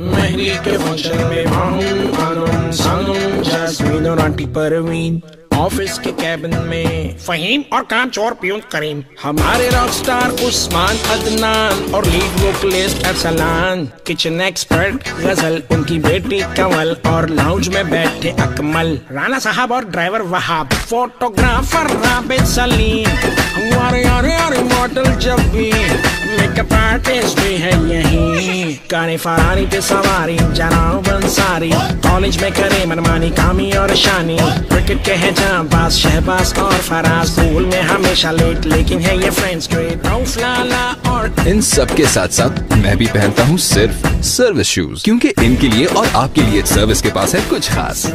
मेहंदी के फ़ंक्शन में जैस्मीन और आंटी परवीन। ऑफ़िस के कैबिन में फहीम और काम और प्यून करीम। हमारे रॉक स्टार उस्मान अदनान और lead vocalist Arsalan kitchen expert Ghazal, उनकी बेटी कमल और लाउंज में बैठे अकमल। राना साहब और ड्राइवर वहाब। फोटोग्राफर राबिद सलीम। हमारे यारे यारे मॉडल जब भी। मेकअप आर्टिस्ट भी है गाने फरारी पे सवारी जनाओ बंसारी। कॉलेज में करे मनमानी कामी और शानी। क्रिकेट के हैं जहाँ शहबाज और फराज। स्कूल में हमेशा लेट लेकिन है ये फ्रेंड्स लाला और इन सब के साथ साथ मैं भी पहनता हूँ सिर्फ़ सर्विस शूज़ क्योंकि इनके लिए और आपके लिए सर्विस के पास है कुछ खास।